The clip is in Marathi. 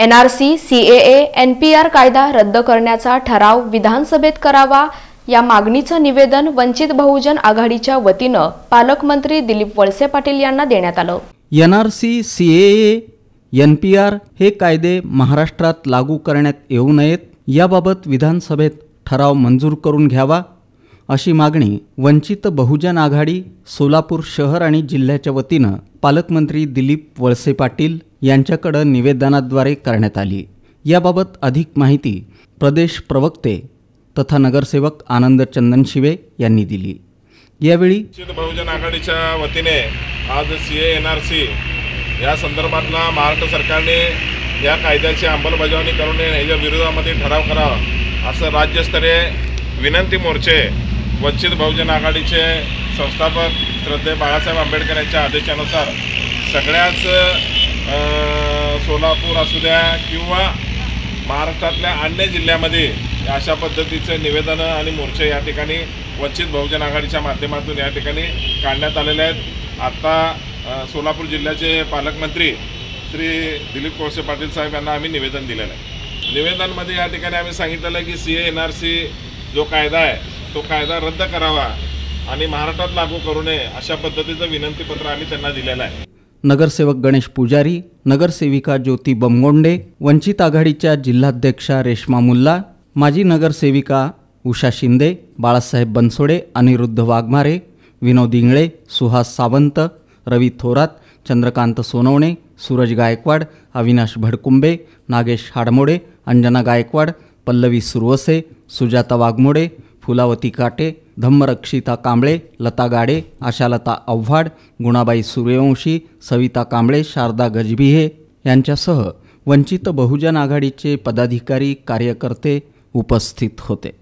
एनआरसी सीएए एनपीआर कायदा रद्द करण्याचा ठराव विधानसभेत करावा या मागणीचं निवेदन वंचित बहुजन आघाडीच्या वतीनं पालकमंत्री दिलीप वळसे पाटील यांना देण्यात आलं. N R C C A N P R हे कायदे महाराष्ट्रात लागू करण्यात येऊ नयेत याबाबत विधानसभेत ठराव मंजूर करून घ्यावा अशी मागणी वंचित बहुजन आघाडी सोलापूर शहर आणि जिल्ह्याच्या वतीनं पालकमंत्री दिलीप वळसे पाटील यांच्याकडं निवेदनाद्वारे करण्यात आली. याबाबत अधिक माहिती प्रदेश प्रवक्ते तथा नगरसेवक आनंद चंदन शिवे यांनी दिली. यावेळी बहुजन आघाडीच्या वतीने आज C A N R C या संदर्भातला महाराष्ट्र सरकारने या कायद्याची अंमलबजावणी करून याच्या विरोधामध्ये ठराव करावा असं राज्यस्तरीय विनंती मोर्चे वंचित बहुजन आघाडीचे संस्थापक श्रद्धे बाळासाहेब आंबेडकर यांच्या आदेशानुसार सगळ्याच सोलापूर असू द्या किंवा महाराष्ट्रातल्या अन्य जिल्ह्यामध्ये अशा पद्धतीचं निवेदनं आणि मोर्चे या ठिकाणी वंचित बहुजन आघाडीच्या माध्यमातून या ठिकाणी काढण्यात आलेले आहेत. आत्ता सोलापूर जिल्ह्याचे पालकमंत्री श्री दिलीप कोळसे पाटील साहेब यांना आम्ही निवेदन दिलेलं आहे. निवेदनमध्ये या ठिकाणी आम्ही सांगितलेलं आहे की C A N R C जो कायदा आहे तो कायदा रद्द करावा आणि महाराष्ट्रात लागू करू नये अशा पद्धतीचं विनंतीपत्र आम्ही त्यांना दिलेलं आहे. नगरसेवक गणेश पुजारी नगरसेविका ज्योती बमगोंडे वंचित आघाडीच्या जिल्हाध्यक्षा रेश्मा मुल्ला माजी नगरसेविका उषा शिंदे बाळासाहेब बनसोडे अनिरुद्ध वाघमारे विनोद इंगळे सुहास सावंत रवी थोरात चंद्रकांत सोनवणे सूरज गायकवाड अविनाश भडकुंबे नागेश हाडमोडे अंजना गायकवाड पल्लवी सुरवसे सुजाता वाघमोडे फुलावती काटे धम्मरक्षिता कांबळे लता गाडे आशालता आव्हाड गुणाबाई सूर्यवंशी सविता कांबळे शारदा गजबिहे यांच्यासह वंचित बहुजन आघाडीचे पदाधिकारी कार्यकर्ते उपस्थित होते.